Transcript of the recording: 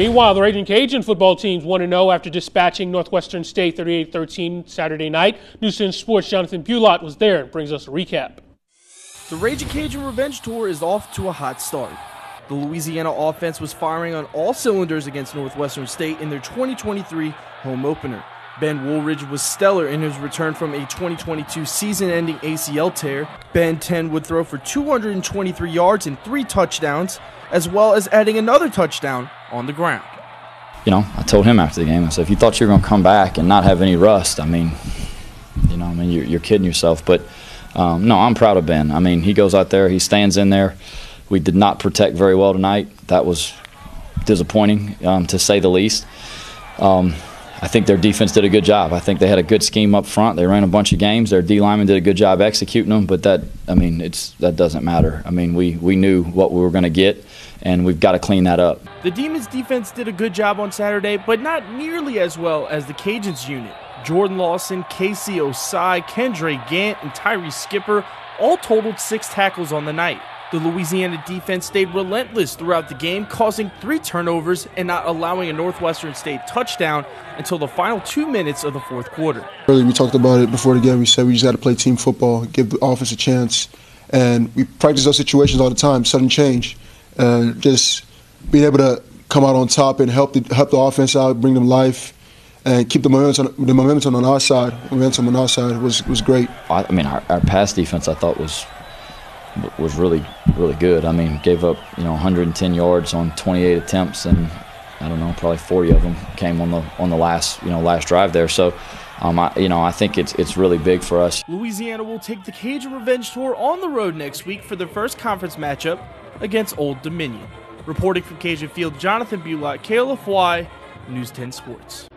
Meanwhile, the Raging Cajun football teams 1 0 after dispatching Northwestern State 38 13 Saturday night. News 10 Sports' Jonathan Bulot was there and brings us a recap. The Raging Cajun Revenge Tour is off to a hot start. The Louisiana offense was firing on all cylinders against Northwestern State in their 2023 home opener. Ben Wooldridge was stellar in his return from a 2022 season ending ACL tear. Ben 10 would throw for 223 yards and three touchdowns, as well as adding another touchdown on the ground. You know, I told him after the game, I said, if you thought you were going to come back and not have any rust, I mean, you know, I mean, you're, you're kidding yourself. But um, no, I'm proud of Ben. I mean, he goes out there, he stands in there. We did not protect very well tonight. That was disappointing, um, to say the least. Um, I think their defense did a good job. I think they had a good scheme up front. They ran a bunch of games. Their D lineman did a good job executing them. But that, I mean, it's that doesn't matter. I mean, we we knew what we were going to get, and we've got to clean that up. The Demons defense did a good job on Saturday, but not nearly as well as the Cajuns unit. Jordan Lawson, K.C. Ossai, Kendre Gant, and Tyree Skipper all totaled six tackles on the night. The Louisiana defense stayed relentless throughout the game, causing three turnovers and not allowing a Northwestern State touchdown until the final two minutes of the fourth quarter. Earlier, we talked about it before the game. We said we just got to play team football, give the offense a chance, and we practice those situations all the time. Sudden change, and just being able to come out on top and help the help the offense out, bring them life and keep the momentum, the momentum on our side, momentum on our side was was great. I mean, our, our pass defense I thought was was really really good. I mean, gave up you know 110 yards on 28 attempts, and I don't know, probably 40 of them came on the on the last you know last drive there. So. Um, I, you know, I think it's it's really big for us. Louisiana will take the Cajun Revenge Tour on the road next week for their first conference matchup against Old Dominion. Reporting from Cajun Field, Jonathan Bulot, KLFY, News 10 Sports.